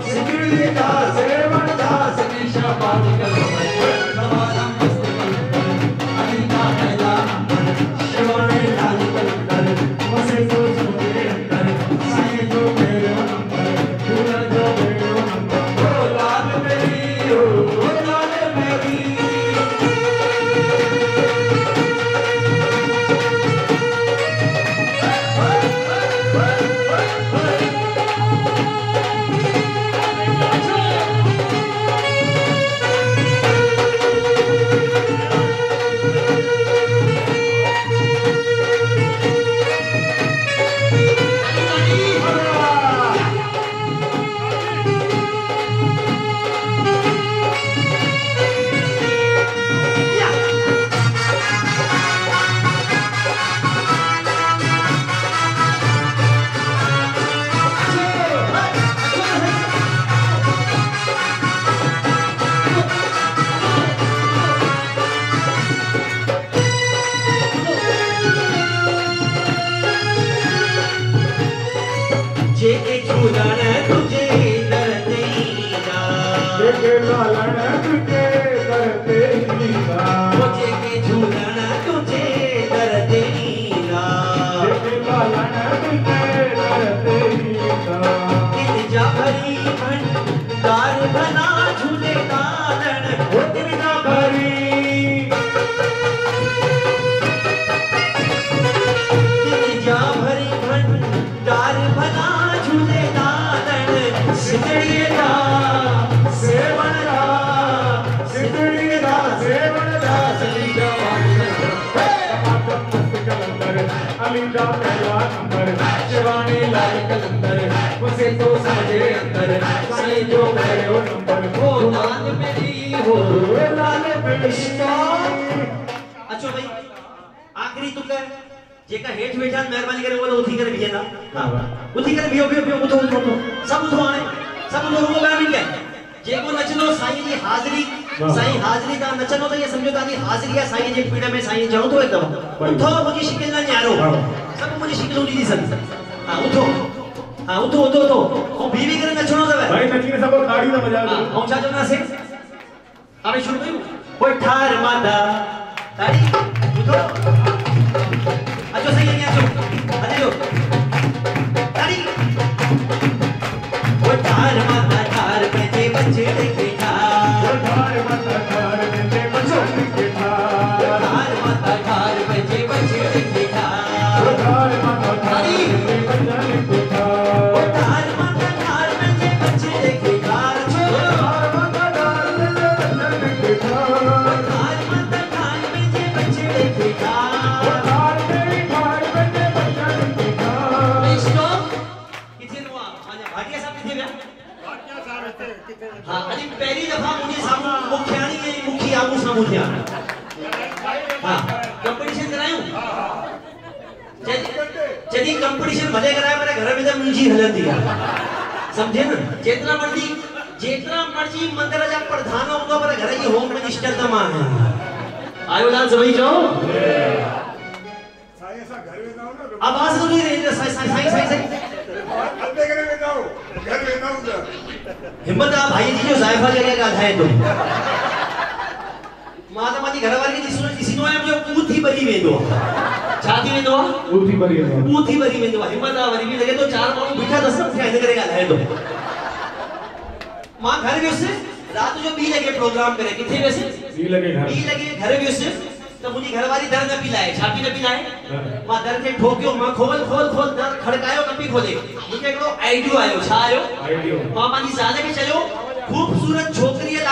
सगर्द पाल कलंदर उसे तो समझे अंदर। साईं जो पहलो नंबर हो लाल मेरी हो लाल बेशिया अचो भाई आखिरी तुक जेका हेठ वेठा आहिनि, महिरबानी करे उहो उथी करे बीहंदा हा उथी करे बीहो बीहो बीहो ॿुधो ॿुधो ॿुधो सभु ॿुधो हाणे सभु ॿुधो रुॻो ॻाल्हि न कयो जेको नचंदो साईं जी हाज़िरी। वाह। साईं हाज़िरी तव्हां नचंदो त इहे सम्झो तव्हांजी हाज़िरी आहे साईं जे पीड़ में साईं चवंदो थो हिकदमि उथो मुंहिंजी शिकिल न न्यारो। वाह। सभु मुंहिंजी शिकिलूं सघनि हा उथो हा उथो उथो उथो ऐं बीवी करे नचणो अथव भाई। नचीने सब ताड़ी ना बजा हा, दो ऐं छा चवंदासीं हाणे शुरू कयूं ओए ठार माता। ताड़ी ॿुधो मुखी आम्हूं साम्हूं थिया कंपटीशन करायूं जॾहिं कंपटीशन भले कराए पर घर में त मुंहिंजी हलंदी आहे सम्झे न? जेतिरा मर्ज़ी जेतिरा मर्ज़ी मंदर जा प्रधान हूंदो पर घर जी होम मिनिस्टर त माँ आहियाँ आयो लाल सभई चओ आवाज़ तो नहीं रही साईं साईं साईं साईं साईं। हिम्मत आहे भाई जी जो ज़ाइफा जे अॻियाँ ॻाल्हाए थो माँ त घरवारी खे ॾिसो ॾिसींदो आहियाँ मुंहिंजो पूत थी ॿरी वेंदो आहे छा थी वेंदो आहे उठी पड़ी है। पूत थी ॿरी वेंदो आहे हिम्मत आहे वरी बि लॻे थो चार माण्हू बीठा अथसि न हिन करे ॻाल्हाए थो माँ घर वियुसि राति जो ॿी लॻे प्रोग्राम करे किथे वियुसि जी लगे घर। ॿी लॻे घर वियुसि त मुंहिंजी घरवारी दर न पई लाहे छा पई न पई लाहे माँ दर खे ठोकियो माँ खोल खोल खोल दर खड़कायो न पई खोले। मूंखे हिकिड़ो आइडियो आयो छा आयो? आइडियो। माँ पंहिंजी ज़ाल खे चयो ख़ूबसूरत छोकिरीअ लाइ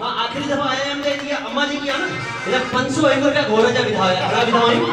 माँ आख़िरी दफ़ा आया त इहा अम्मा जेकी आहे न? सौ हिकु रुपया घोर जा विधा हुया घणा विधा हुयूं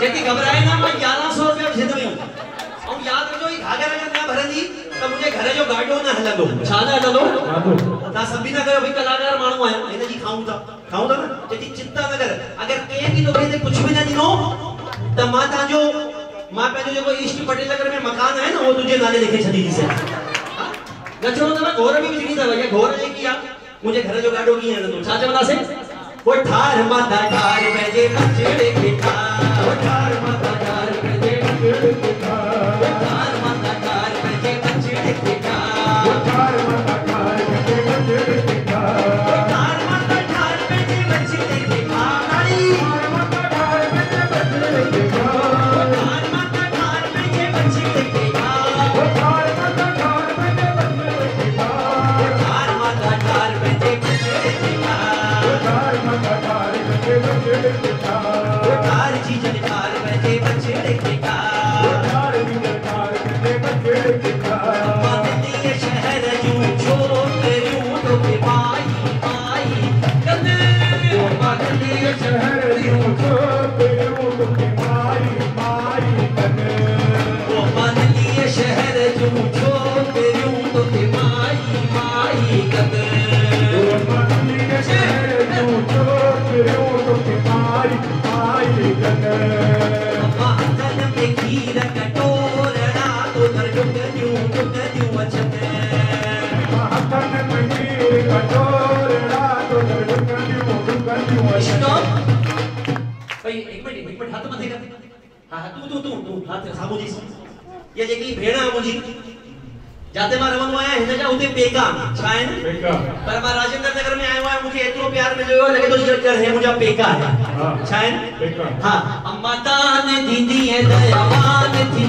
जेकी घबराए न माँ यारहं सौ रुपया विझंदो हुयुमि ऐं यादि रखो ही घाघर अगरि न भरंदी त मुंहिंजे घर जो गाॾो न हलंदो छा न हलंदो सभी ना कयो भई कलाकार माण्हू आहियो हिन जी खाऊं था। खाऊं था न? चेती चिंता न कर। अगरि कंहिं बि तोखे हिते कुझु बि न ॾिनो त माँ तव्हांजो माँ पंहिंजो जेको ईष्ट पटेल नगर में मकान आहे न उहो तुंहिंजे नाले लिखे थी सघां हा? तो अथव घोर भी बिजली था भैया, घोर जेकी किया। मुझे घर जो गाडो गाॾो तो हलंदो छा से। वो ठार माता ठार बजे बच्चे के ठार। ठार माता ठार बजे बच्चे के ठार। जाते मार रमन आया हिंदा जा उते पेका छायन पर मैं राजेंद्र नगर में आया है। मुझे इतनो प्यार में जो लगे तो जर है मुझे पेका। है छायन हाँ अम्मा दान दीदी है दयावान थी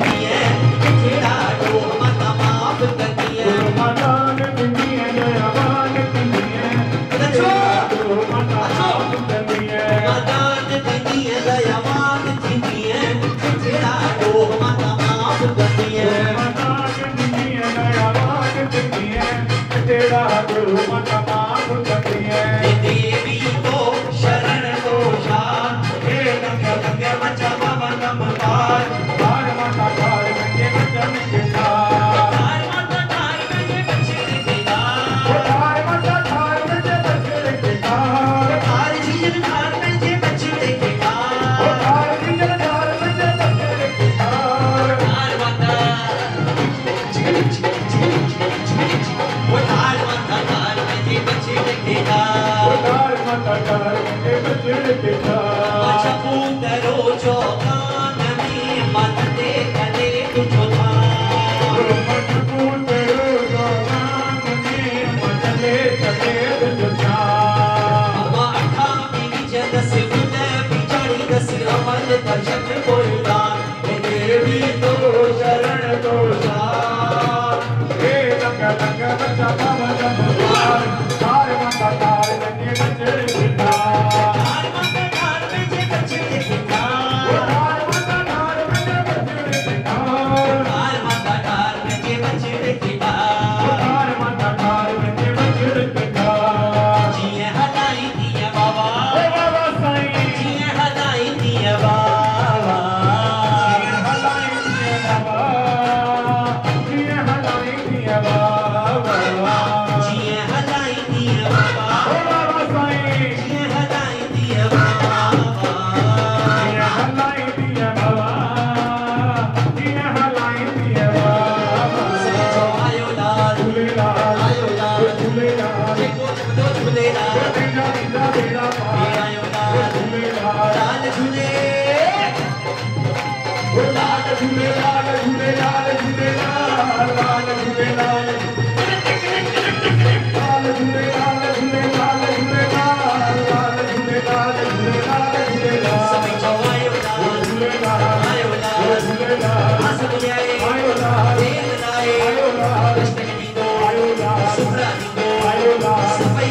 어.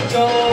저